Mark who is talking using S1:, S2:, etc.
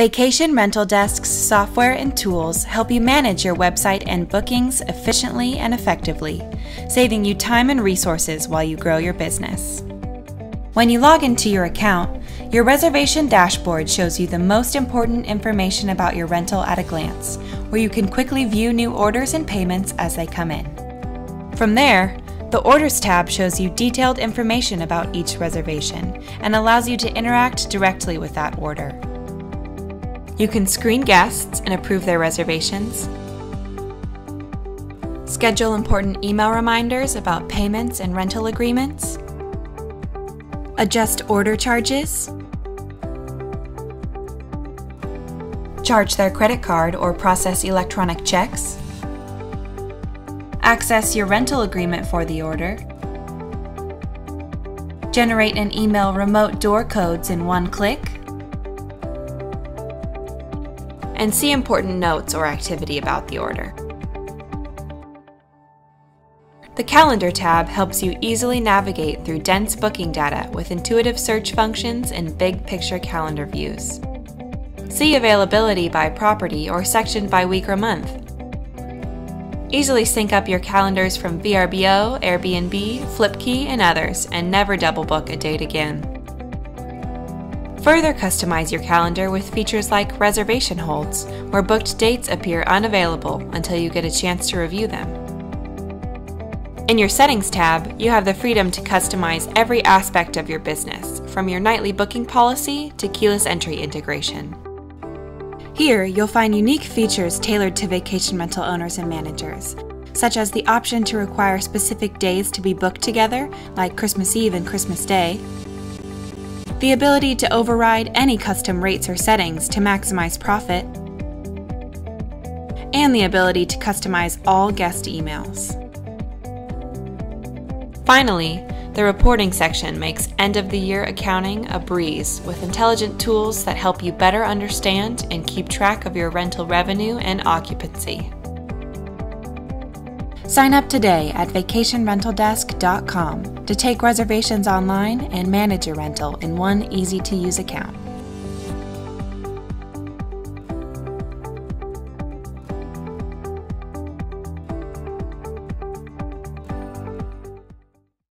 S1: Vacation Rental Desk's software and tools help you manage your website and bookings efficiently and effectively, saving you time and resources while you grow your business. When you log into your account, your reservation dashboard shows you the most important information about your rental at a glance, where you can quickly view new orders and payments as they come in. From there, the Orders tab shows you detailed information about each reservation and allows you to interact directly with that order. You can screen guests and approve their reservations, schedule important email reminders about payments and rental agreements, adjust order charges, charge their credit card or process electronic checks, access your rental agreement for the order, generate and email remote door codes in one click, and see important notes or activity about the order. The Calendar tab helps you easily navigate through dense booking data with intuitive search functions and big picture calendar views. See availability by property or section by week or month. Easily sync up your calendars from VRBO, Airbnb, Flipkey, and others, and never double book a date again. Further customize your calendar with features like reservation holds, where booked dates appear unavailable until you get a chance to review them. In your Settings tab, you have the freedom to customize every aspect of your business, from your nightly booking policy to keyless entry integration. Here, you'll find unique features tailored to vacation rental owners and managers, such as the option to require specific days to be booked together, like Christmas Eve and Christmas Day, the ability to override any custom rates or settings to maximize profit, and the ability to customize all guest emails. Finally, the reporting section makes end of the year accounting a breeze with intelligent tools that help you better understand and keep track of your rental revenue and occupancy. Sign up today at vacationrentaldesk.com to take reservations online and manage your rental in one easy to use account.